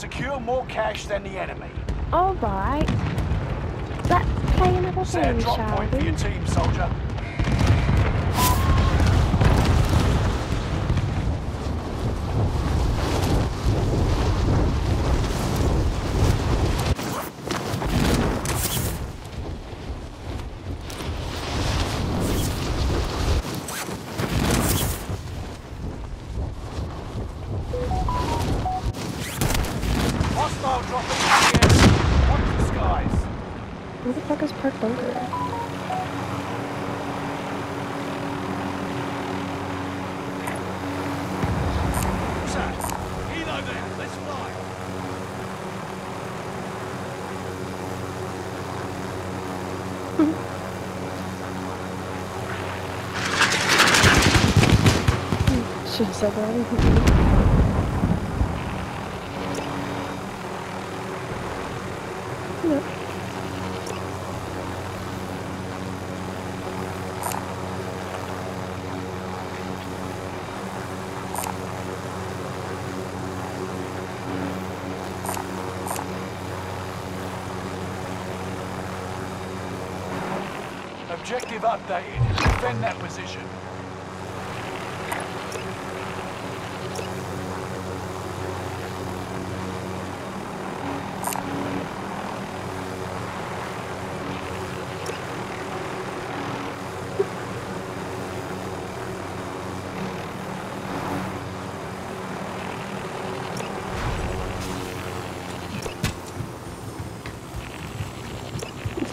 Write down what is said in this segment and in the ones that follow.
secure more cash than the enemy. Alright. Let's play another Set game, shall point for your we? team, soldier. Hostile dropping in the air. Watch the skies. Where the fuck is Park Bunker? Sat, Helo there. Let's fly. Should have Objective updated. Defend that position.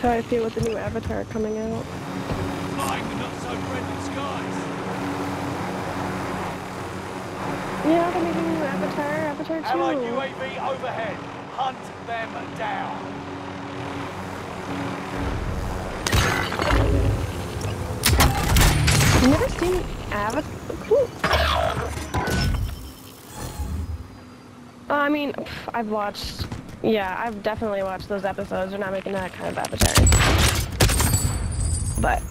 How I feel with the new Avatar coming out. Flying the not so friendly skies. Yeah, they're making a new Avatar, Avatar 2. Allied UAV overhead. Hunt them down. I've never seen Avatar. Uh, I mean, pff, I've watched. Yeah, I've definitely watched those episodes. They're not making that kind of Avatar. But.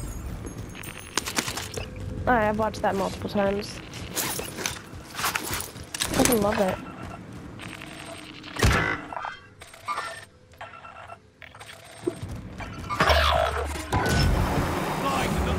I- I've watched that multiple times. I fucking love it. Flying the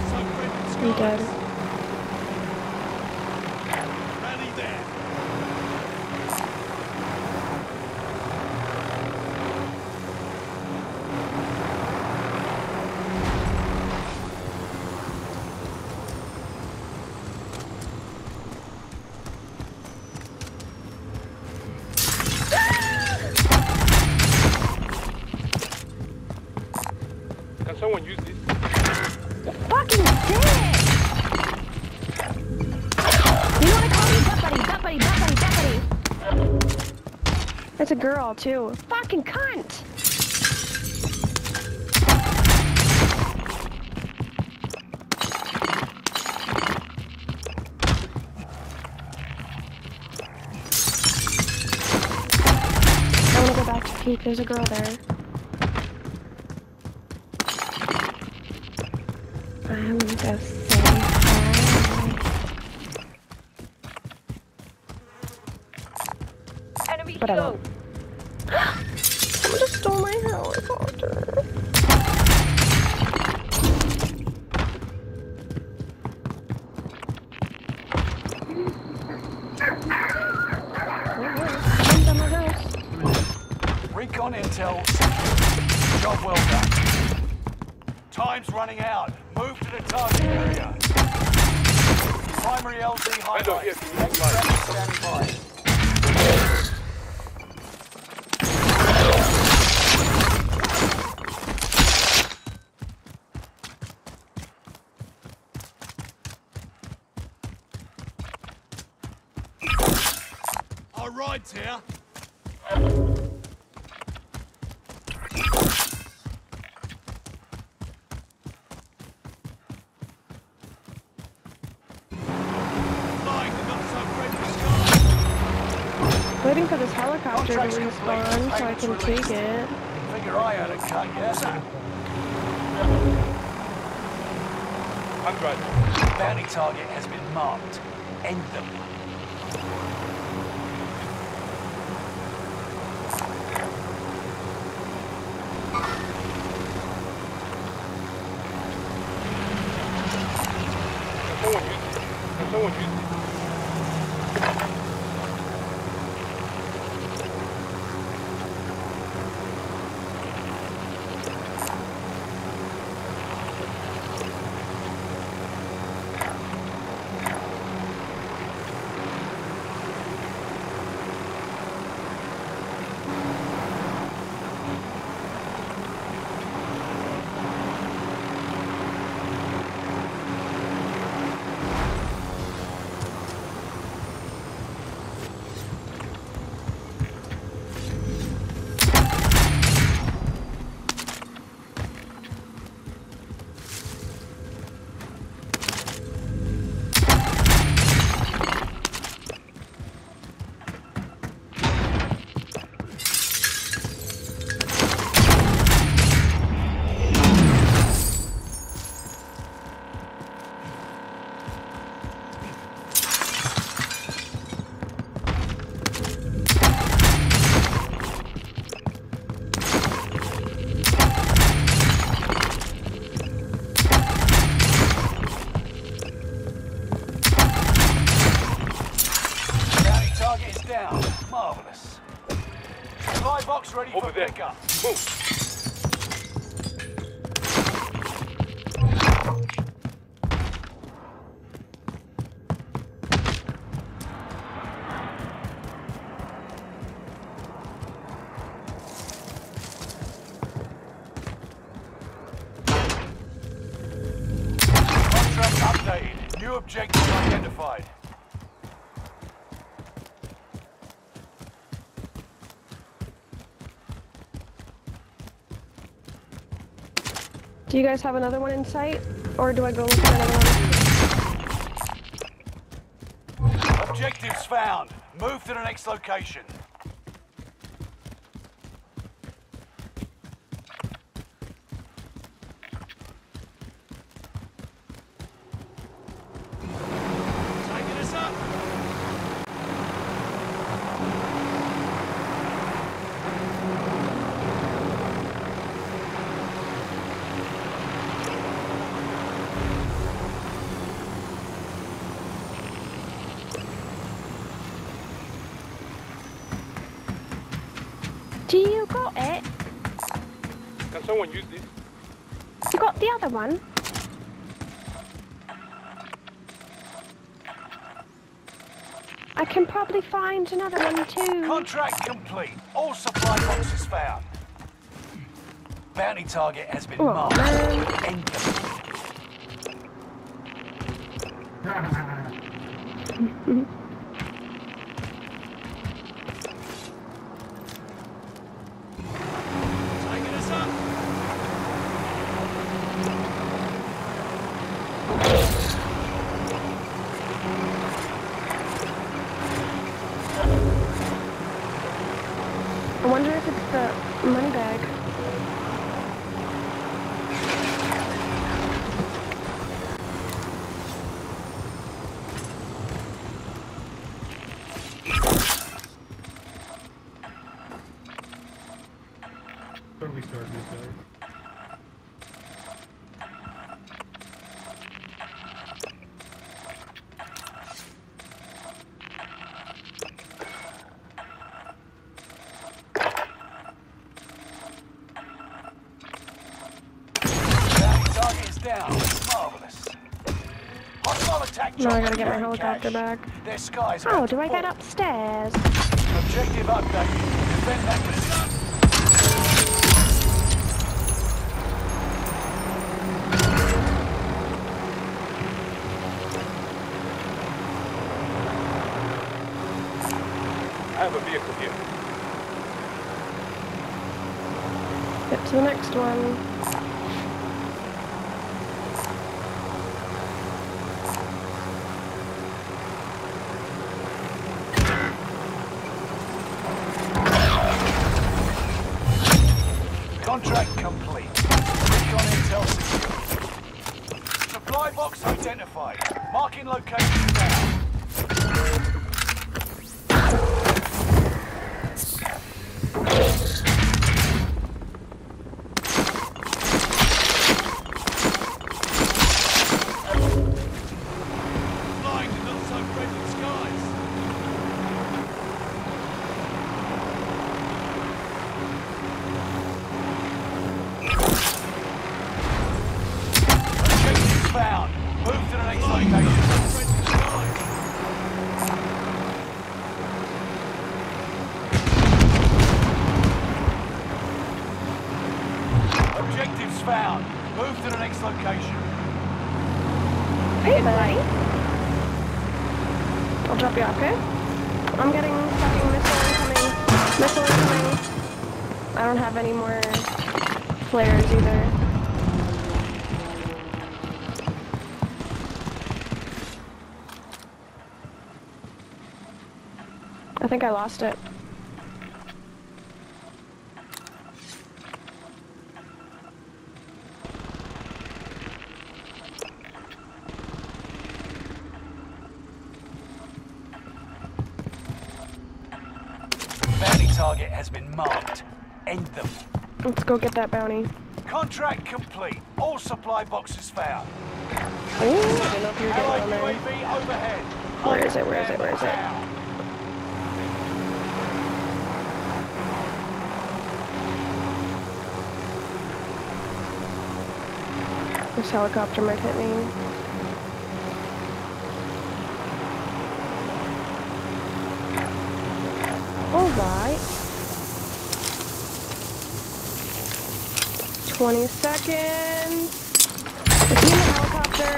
That's a girl, too. Fucking cunt! I wanna go back to peek. There's a girl there. I wanna go say But I low. won't. Someone just stole my helicopter. Comes on my house. Recon intel. Job well done. Time's running out. Move to the target area. Primary LZ Window here, highlights. can you move Extract standing by. Our ride's here. Flying the not so friendly skies. Waiting for this helicopter to respawn so I can take it. Figure I had a cut, yes? I'm driving. Bounty target has been marked. End them. Down. Marvelous. Supply box ready Over for there. pickup. Move. Contract updated. New objectives identified. Do you guys have another one in sight? Or do I go look for another one? Objectives found. Move to the next location. Do you got it? Can someone use this? You got the other one? I can probably find another one too. Contract complete. All supply boxes found. Bounty target has been Oh, marked. man. the money bag. Where we start this guy? Bounty target is down. Marvelous. Hostile attack Now I gotta get my helicopter back. Oh, do I get upstairs? Objective updated. Defend that position. I have a vehicle here. Get to the next one. Contract complete. Recon intel secure. Supply box identified. Marking location found. Move to the next location. Hey, buddy. I'll drop you off, okay? I'm getting fucking missile incoming. Missile incoming. I don't have any more flares either. I think I lost it. Bounty target has been marked. Them. Let's go get that bounty. Contract complete. All supply boxes found. Ooh, I didn't know if you were getting Allied on there. UAV overhead. Where is it? Where is it? Where is it? This helicopter might hit me. Alright. 20 seconds. He in the helicopter?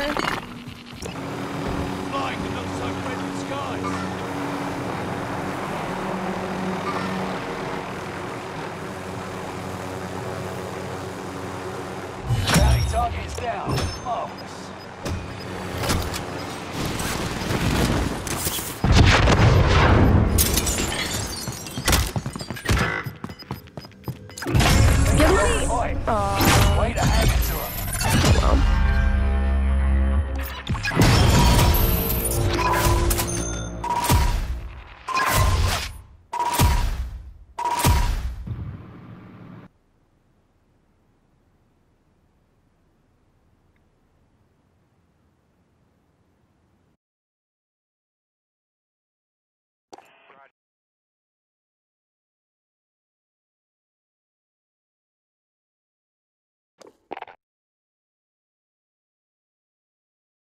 Flying so friendly skies. Bounty target is down. Marvelous. Aww.